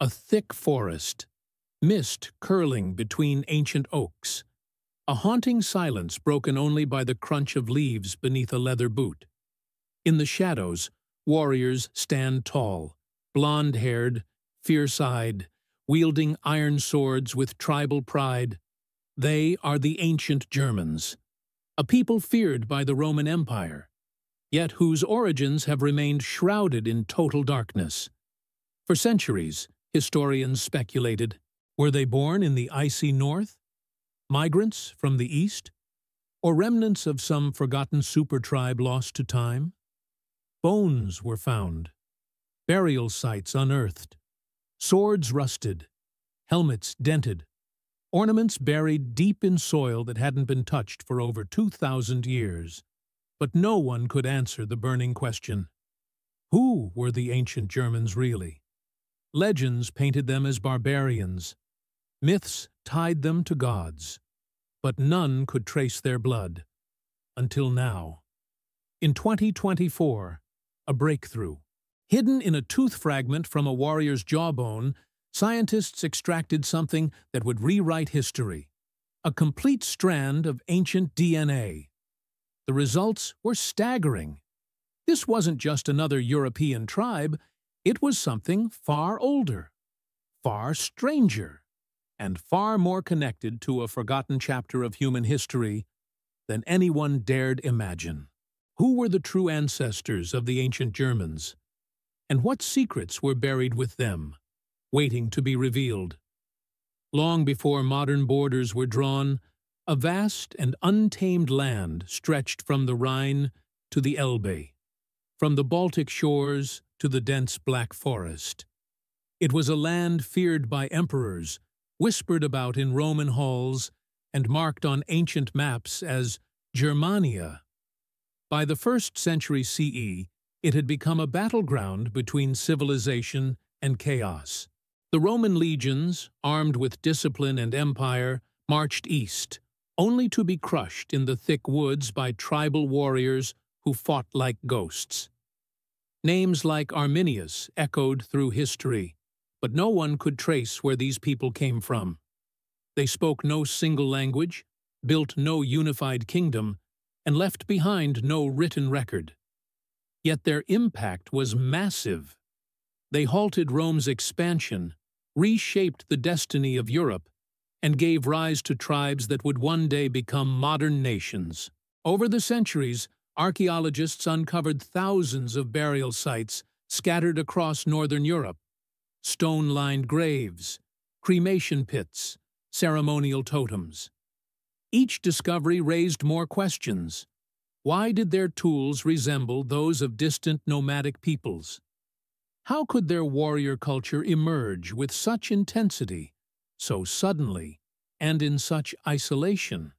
A thick forest, mist curling between ancient oaks, a haunting silence broken only by the crunch of leaves beneath a leather boot. In the shadows, warriors stand tall, blonde-haired, fierce-eyed, wielding iron swords with tribal pride. They are the ancient Germans, a people feared by the Roman Empire, yet whose origins have remained shrouded in total darkness. For centuries, historians speculated, were they born in the icy north? Migrants from the east? Or remnants of some forgotten super-tribe lost to time? Bones were found, burial sites unearthed, swords rusted, helmets dented, ornaments buried deep in soil that hadn't been touched for over 2,000 years. But no one could answer the burning question. Who were the ancient Germans really? Legends painted them as barbarians. Myths tied them to gods. But none could trace their blood. Until now. In 2024, a breakthrough. Hidden in a tooth fragment from a warrior's jawbone, scientists extracted something that would rewrite history. A complete strand of ancient DNA. The results were staggering. This wasn't just another European tribe, it was something far older, far stranger, and far more connected to a forgotten chapter of human history than anyone dared imagine. Who were the true ancestors of the ancient Germans? And what secrets were buried with them, waiting to be revealed? Long before modern borders were drawn, a vast and untamed land stretched from the Rhine to the Elbe, from the Baltic shores to the dense black forest. It was a land feared by emperors, whispered about in Roman halls, and marked on ancient maps as Germania. By the first century CE, it had become a battleground between civilization and chaos. The Roman legions, armed with discipline and empire, marched east, only to be crushed in the thick woods by tribal warriors who fought like ghosts. Names like Arminius echoed through history, but no one could trace where these people came from. They spoke no single language, built no unified kingdom, and left behind no written record. Yet their impact was massive. They halted Rome's expansion, reshaped the destiny of Europe, and gave rise to tribes that would one day become modern nations. Over the centuries, archaeologists uncovered thousands of burial sites scattered across northern Europe. Stone-lined graves, cremation pits, ceremonial totems. Each discovery raised more questions. Why did their tools resemble those of distant nomadic peoples? How could their warrior culture emerge with such intensity so suddenly and in such isolation.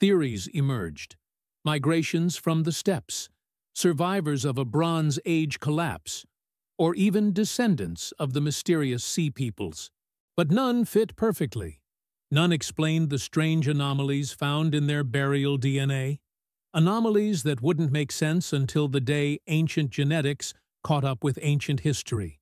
Theories emerged, migrations from the steppes, survivors of a Bronze Age collapse, or even descendants of the mysterious sea peoples. But none fit perfectly. None explained the strange anomalies found in their burial DNA, anomalies that wouldn't make sense until the day ancient genetics caught up with ancient history.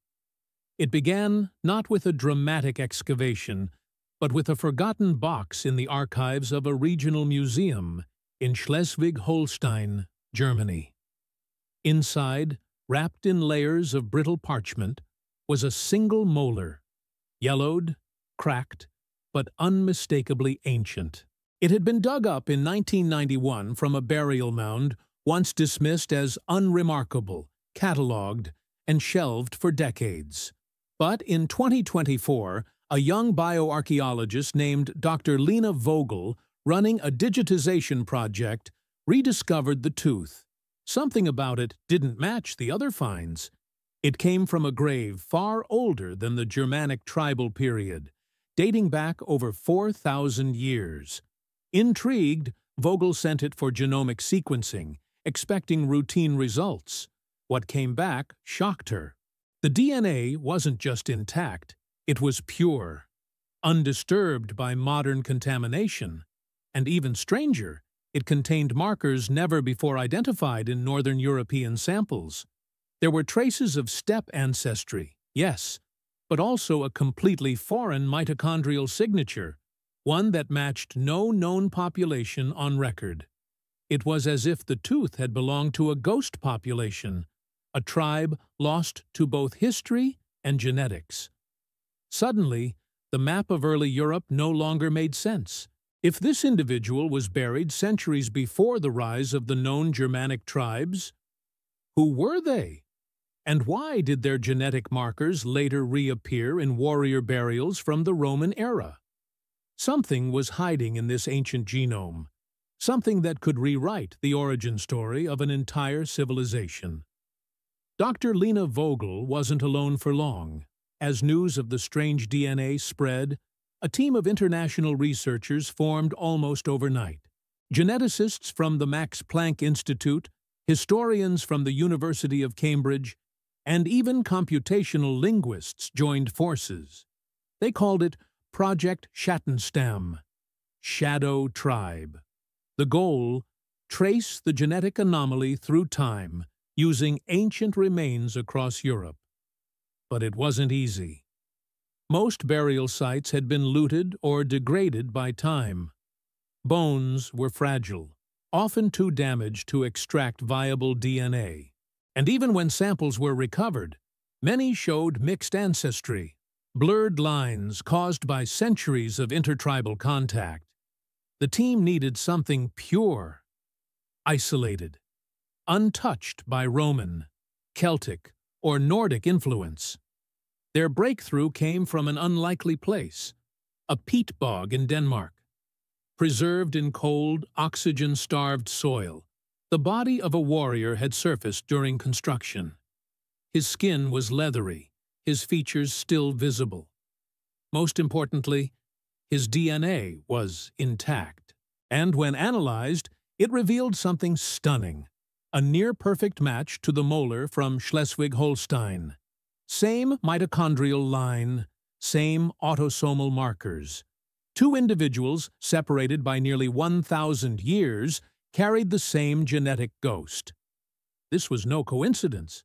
It began not with a dramatic excavation, but with a forgotten box in the archives of a regional museum in Schleswig-Holstein, Germany. Inside, wrapped in layers of brittle parchment, was a single molar, yellowed, cracked, but unmistakably ancient. It had been dug up in 1991 from a burial mound once dismissed as unremarkable, catalogued, and shelved for decades. But in 2024, a young bioarchaeologist named Dr. Lena Vogel, running a digitization project, rediscovered the tooth. Something about it didn't match the other finds. It came from a grave far older than the Germanic tribal period, dating back over 4,000 years. Intrigued, Vogel sent it for genomic sequencing, expecting routine results. What came back shocked her. The DNA wasn't just intact, it was pure, undisturbed by modern contamination, and even stranger, it contained markers never before identified in Northern European samples. There were traces of steppe ancestry, yes, but also a completely foreign mitochondrial signature, one that matched no known population on record. It was as if the tooth had belonged to a ghost population, a tribe lost to both history and genetics. Suddenly, the map of early Europe no longer made sense. If this individual was buried centuries before the rise of the known Germanic tribes, who were they? And why did their genetic markers later reappear in warrior burials from the Roman era? Something was hiding in this ancient genome, something that could rewrite the origin story of an entire civilization. Dr. Lena Vogel wasn't alone for long. As news of the strange DNA spread, a team of international researchers formed almost overnight. Geneticists from the Max Planck Institute, historians from the University of Cambridge, and even computational linguists joined forces. They called it Project Schattenstamm, Shadow Tribe. The goal, trace the genetic anomaly through time using ancient remains across Europe. But it wasn't easy. Most burial sites had been looted or degraded by time. Bones were fragile, often too damaged to extract viable DNA. And even when samples were recovered, many showed mixed ancestry, blurred lines caused by centuries of intertribal contact. The team needed something pure, isolated, untouched by Roman, Celtic, or Nordic influence. Their breakthrough came from an unlikely place, a peat bog in Denmark. Preserved in cold, oxygen-starved soil, the body of a warrior had surfaced during construction. His skin was leathery, his features still visible. Most importantly, his DNA was intact. And when analyzed, it revealed something stunning, a near-perfect match to the molar from Schleswig-Holstein. Same mitochondrial line, same autosomal markers. Two individuals, separated by nearly 1,000 years, carried the same genetic ghost. This was no coincidence.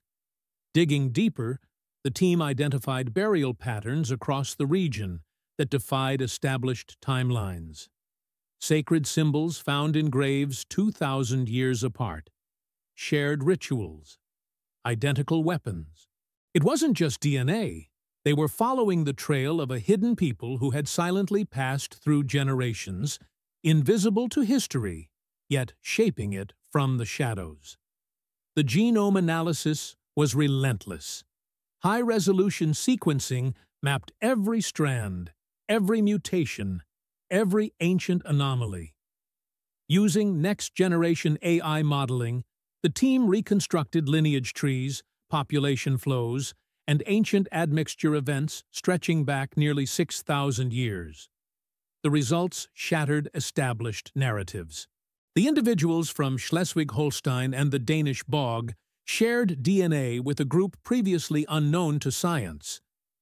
Digging deeper, the team identified burial patterns across the region that defied established timelines. Sacred symbols found in graves 2,000 years apart. Shared rituals. Identical weapons. It wasn't just DNA. They were following the trail of a hidden people who had silently passed through generations, invisible to history, yet shaping it from the shadows. The genome analysis was relentless. High-resolution sequencing mapped every strand, every mutation, every ancient anomaly. Using next-generation AI modeling, the team reconstructed lineage trees population flows, and ancient admixture events stretching back nearly 6,000 years. The results shattered established narratives. The individuals from Schleswig-Holstein and the Danish bog shared DNA with a group previously unknown to science,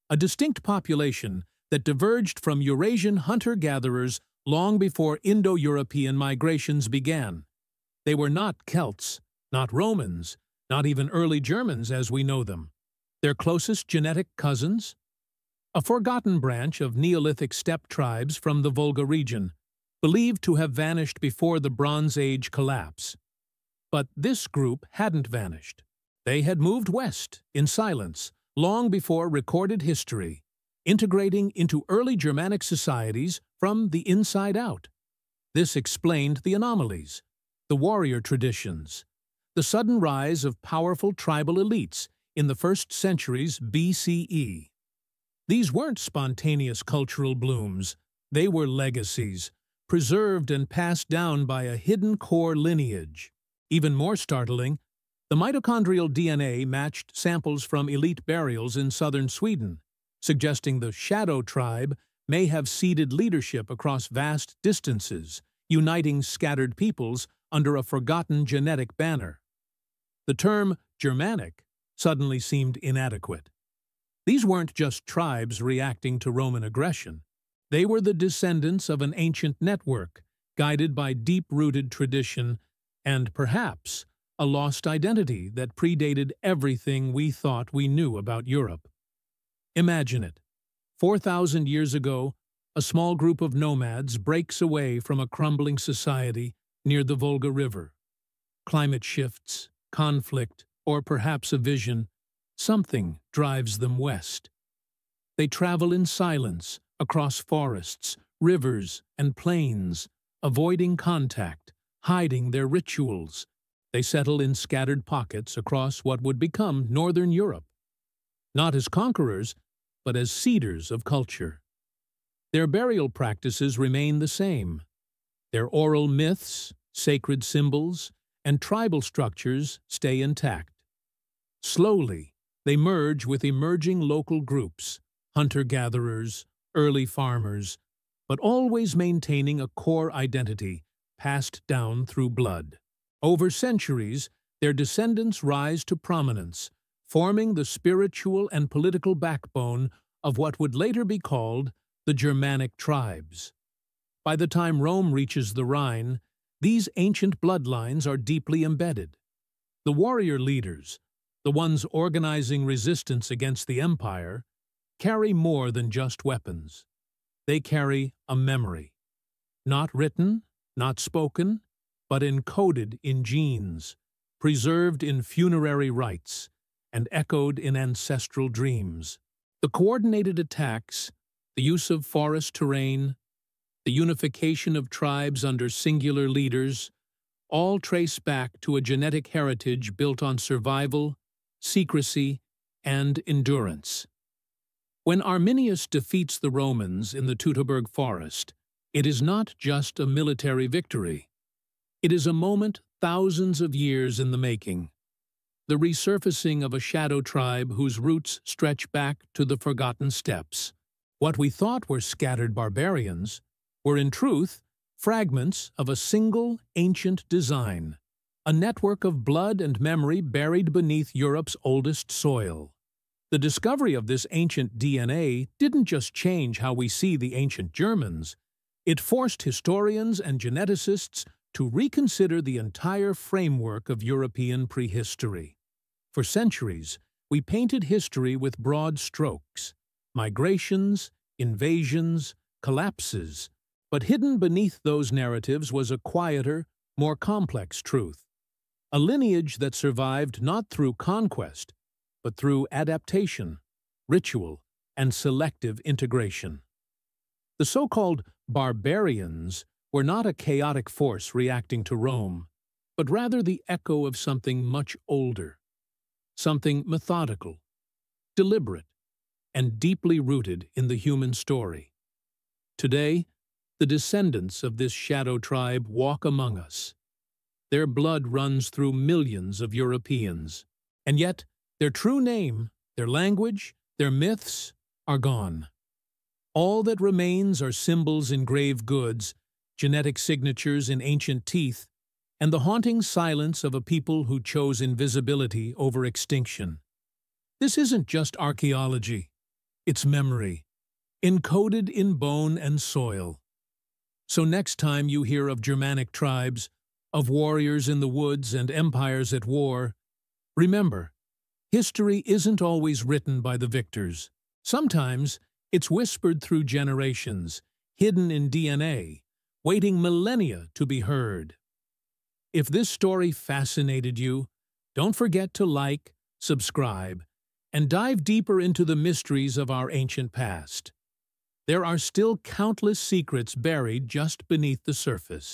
a distinct population that diverged from Eurasian hunter-gatherers long before Indo-European migrations began. They were not Celts, not Romans, not even early Germans as we know them. Their closest genetic cousins? A forgotten branch of Neolithic steppe tribes from the Volga region, believed to have vanished before the Bronze Age collapse. But this group hadn't vanished. They had moved west, in silence, long before recorded history, integrating into early Germanic societies from the inside out. This explained the anomalies, the warrior traditions, the sudden rise of powerful tribal elites in the first centuries BCE. These weren't spontaneous cultural blooms, they were legacies, preserved and passed down by a hidden core lineage. Even more startling, the mitochondrial DNA matched samples from elite burials in southern Sweden, suggesting the Shadow tribe may have seeded leadership across vast distances, uniting scattered peoples under a forgotten genetic banner. The term Germanic suddenly seemed inadequate. These weren't just tribes reacting to Roman aggression. They were the descendants of an ancient network, guided by deep-rooted tradition and, perhaps, a lost identity that predated everything we thought we knew about Europe. Imagine it. 4,000 years ago, a small group of nomads breaks away from a crumbling society near the Volga River. Climate shifts, conflict, or perhaps a vision, something drives them west. They travel in silence across forests, rivers, and plains, avoiding contact, hiding their rituals. They settle in scattered pockets across what would become Northern Europe. Not as conquerors, but as seeders of culture. Their burial practices remain the same. Their oral myths, sacred symbols, and tribal structures stay intact. Slowly, they merge with emerging local groups, hunter-gatherers, early farmers, but always maintaining a core identity passed down through blood. Over centuries, their descendants rise to prominence, forming the spiritual and political backbone of what would later be called the Germanic tribes. By the time Rome reaches the Rhine, these ancient bloodlines are deeply embedded. The warrior leaders, the ones organizing resistance against the empire, carry more than just weapons. They carry a memory, not written, not spoken, but encoded in genes, preserved in funerary rites, and echoed in ancestral dreams. The coordinated attacks, the use of forest terrain, the unification of tribes under singular leaders, all trace back to a genetic heritage built on survival, secrecy, and endurance. When Arminius defeats the Romans in the Teutoburg forest, it is not just a military victory. It is a moment thousands of years in the making the resurfacing of a shadow tribe whose roots stretch back to the forgotten steppes. What we thought were scattered barbarians were in truth fragments of a single ancient design, a network of blood and memory buried beneath Europe's oldest soil. The discovery of this ancient DNA didn't just change how we see the ancient Germans, it forced historians and geneticists to reconsider the entire framework of European prehistory. For centuries, we painted history with broad strokes, migrations, invasions, collapses, but hidden beneath those narratives was a quieter, more complex truth. A lineage that survived not through conquest, but through adaptation, ritual, and selective integration. The so-called barbarians were not a chaotic force reacting to Rome, but rather the echo of something much older, something methodical, deliberate, and deeply rooted in the human story. Today, the descendants of this shadow tribe walk among us. Their blood runs through millions of Europeans, and yet their true name, their language, their myths are gone. All that remains are symbols in grave goods, genetic signatures in ancient teeth, and the haunting silence of a people who chose invisibility over extinction. This isn't just archaeology, it's memory, encoded in bone and soil. So next time you hear of Germanic tribes, of warriors in the woods and empires at war, remember, history isn't always written by the victors. Sometimes it's whispered through generations, hidden in DNA, waiting millennia to be heard. If this story fascinated you, don't forget to like, subscribe, and dive deeper into the mysteries of our ancient past. There are still countless secrets buried just beneath the surface.